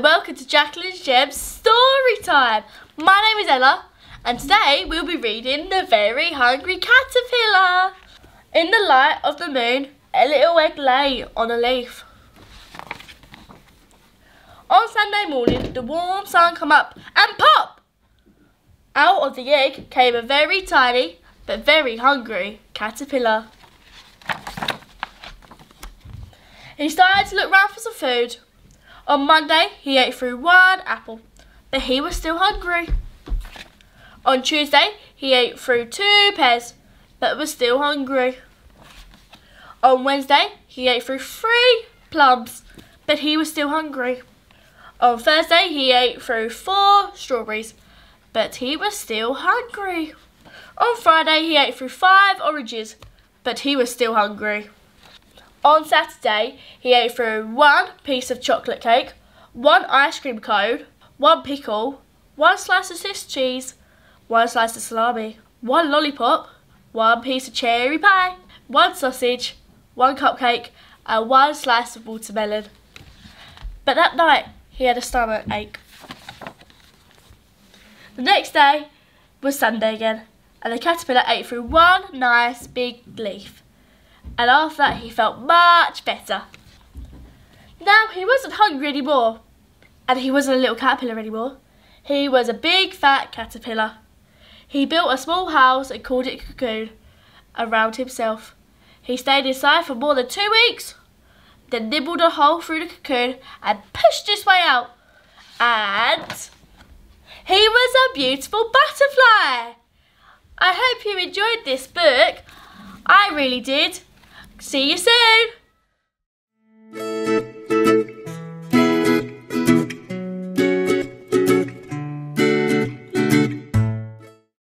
welcome to Jacqueline's Gems story time. My name is Ella and today we'll be reading The Very Hungry Caterpillar. In the light of the moon, a little egg lay on a leaf. On Sunday morning, the warm sun come up and pop! Out of the egg came a very tiny but very hungry caterpillar. He started to look round for some food. On Monday, he ate through one apple, but he was still hungry. On Tuesday, he ate through two pears, but was still hungry. On Wednesday, he ate through three plums, but he was still hungry. On Thursday, he ate through four strawberries, but he was still hungry. On Friday, he ate through five oranges, but he was still hungry. On Saturday, he ate through one piece of chocolate cake, one ice cream cone, one pickle, one slice of Swiss cheese, one slice of salami, one lollipop, one piece of cherry pie, one sausage, one cupcake, and one slice of watermelon. But that night, he had a stomach ache. The next day was Sunday again, and the caterpillar ate through one nice big leaf and after that he felt much better. Now he wasn't hungry anymore, and he wasn't a little caterpillar anymore. He was a big fat caterpillar. He built a small house and called it cocoon around himself. He stayed inside for more than two weeks, then nibbled a hole through the cocoon and pushed his way out. And he was a beautiful butterfly. I hope you enjoyed this book. I really did. See you soon!